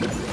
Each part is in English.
Let's go.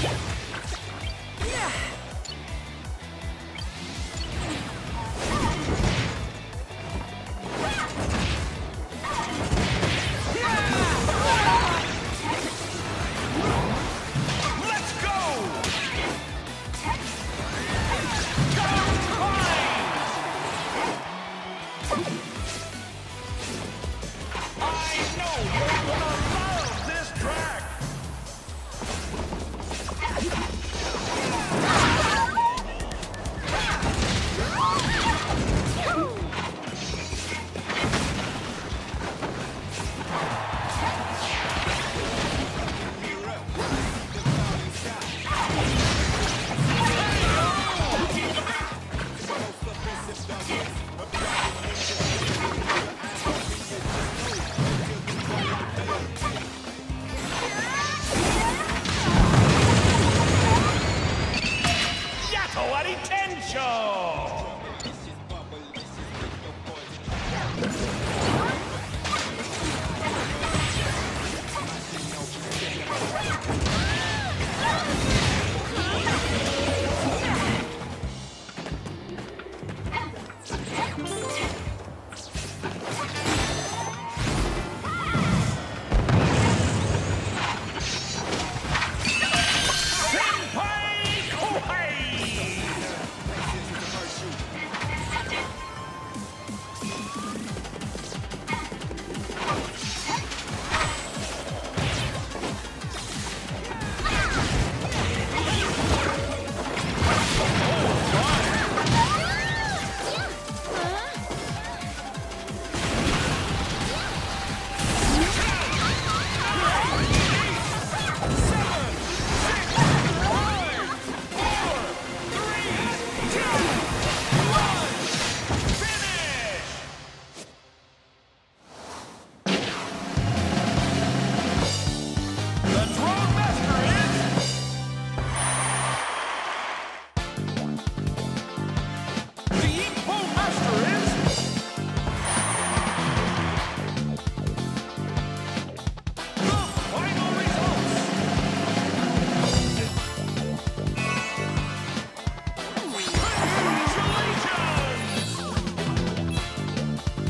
Yeah.